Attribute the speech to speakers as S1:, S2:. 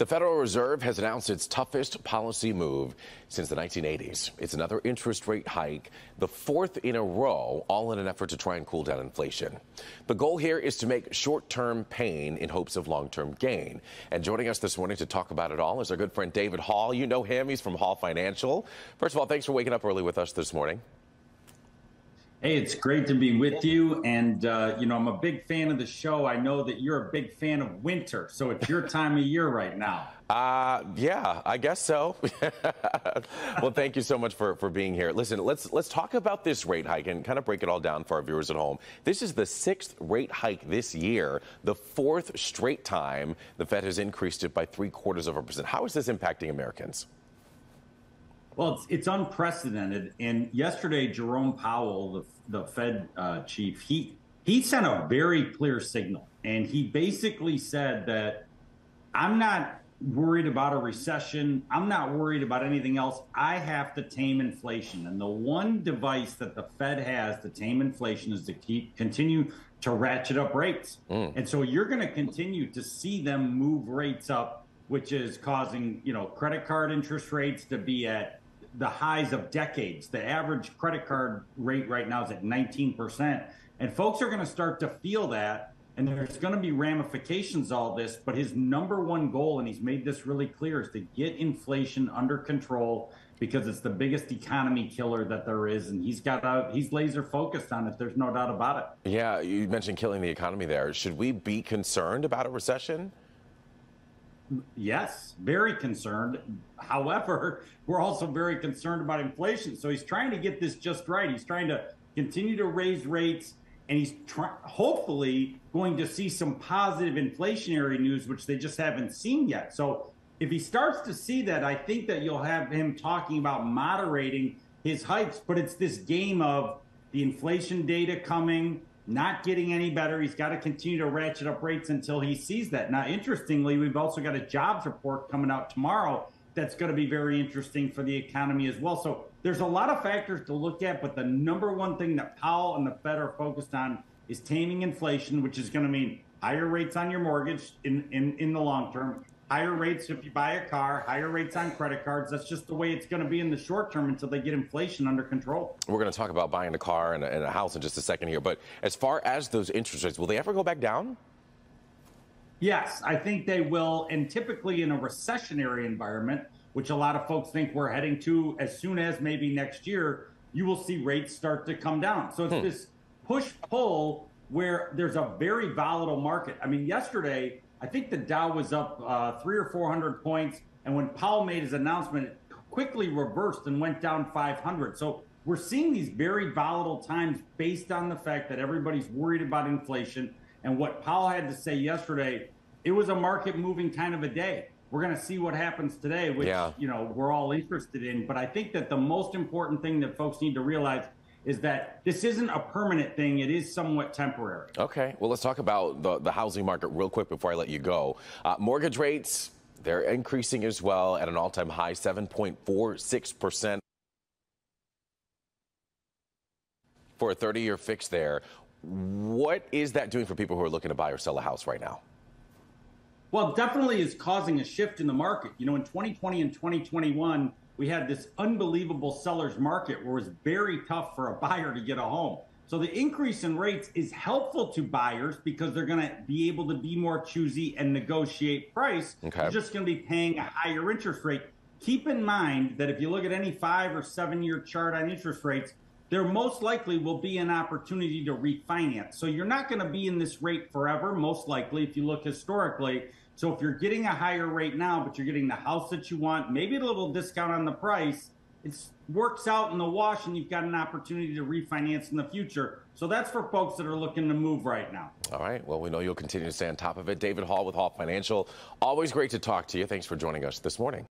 S1: The Federal Reserve has announced its toughest policy move since the 1980s. It's another interest rate hike, the fourth in a row, all in an effort to try and cool down inflation. The goal here is to make short term pain in hopes of long term gain. And joining us this morning to talk about it all is our good friend David Hall. You know him, he's from Hall Financial. First of all, thanks for waking up early with us this morning.
S2: Hey, it's great to be with you. And, uh, you know, I'm a big fan of the show. I know that you're a big fan of winter. So it's your time of year right now.
S1: Uh, yeah, I guess so. well, thank you so much for, for being here. Listen, let's let's talk about this rate hike and kind of break it all down for our viewers at home. This is the sixth rate hike this year, the fourth straight time the Fed has increased it by three quarters of a percent. How is this impacting Americans?
S2: Well, it's, it's unprecedented. And yesterday, Jerome Powell, the, the Fed uh, chief, he he sent a very clear signal, and he basically said that I'm not worried about a recession. I'm not worried about anything else. I have to tame inflation, and the one device that the Fed has to tame inflation is to keep continue to ratchet up rates. Mm. And so you're going to continue to see them move rates up, which is causing you know credit card interest rates to be at the highs of decades. The average credit card rate right now is at 19%. And folks are going to start to feel that. And there's going to be ramifications all this. But his number one goal, and he's made this really clear, is to get inflation under control because it's the biggest economy killer that there is. And he's got a, he's laser focused on it. There's no doubt about it.
S1: Yeah, you mentioned killing the economy there. Should we be concerned about a recession?
S2: Yes, very concerned. However, we're also very concerned about inflation. So he's trying to get this just right. He's trying to continue to raise rates, and he's hopefully going to see some positive inflationary news, which they just haven't seen yet. So if he starts to see that, I think that you'll have him talking about moderating his hikes. But it's this game of the inflation data coming, not getting any better. He's got to continue to ratchet up rates until he sees that. Now, interestingly, we've also got a jobs report coming out tomorrow that's going to be very interesting for the economy as well. So there's a lot of factors to look at, but the number one thing that Powell and the Fed are focused on is taming inflation, which is going to mean higher rates on your mortgage in, in, in the long term, higher rates if you buy a car, higher rates on credit cards. That's just the way it's going to be in the short term until they get inflation under control.
S1: We're going to talk about buying a car and a, and a house in just a second here. But as far as those interest rates, will they ever go back down?
S2: Yes, I think they will. And typically in a recessionary environment, which a lot of folks think we're heading to as soon as maybe next year, you will see rates start to come down. So it's hmm. this push pull where there's a very volatile market. I mean, yesterday, I think the Dow was up uh, three or 400 points. And when Powell made his announcement, it quickly reversed and went down 500. So we're seeing these very volatile times based on the fact that everybody's worried about inflation. And what Powell had to say yesterday, it was a market moving kind of a day. We're going to see what happens today, which, yeah. you know, we're all interested in. But I think that the most important thing that folks need to realize is that this isn't a permanent thing. It is somewhat temporary.
S1: Okay. Well, let's talk about the, the housing market real quick before I let you go. Uh, mortgage rates, they're increasing as well at an all time high, 7.46%. For a 30 year fix there. What is that doing for people who are looking to buy or sell a house right now?
S2: Well, definitely is causing a shift in the market. You know, in 2020 and 2021, we had this unbelievable seller's market where it was very tough for a buyer to get a home. So the increase in rates is helpful to buyers because they're going to be able to be more choosy and negotiate price. Okay. They're just going to be paying a higher interest rate. Keep in mind that if you look at any five or seven year chart on interest rates, there most likely will be an opportunity to refinance. So you're not going to be in this rate forever, most likely, if you look historically. So if you're getting a higher rate now, but you're getting the house that you want, maybe a little discount on the price, it works out in the wash and you've got an opportunity to refinance in the future. So that's for folks that are looking to move right now.
S1: All right. Well, we know you'll continue to stay on top of it. David Hall with Hall Financial. Always great to talk to you. Thanks for joining us this morning.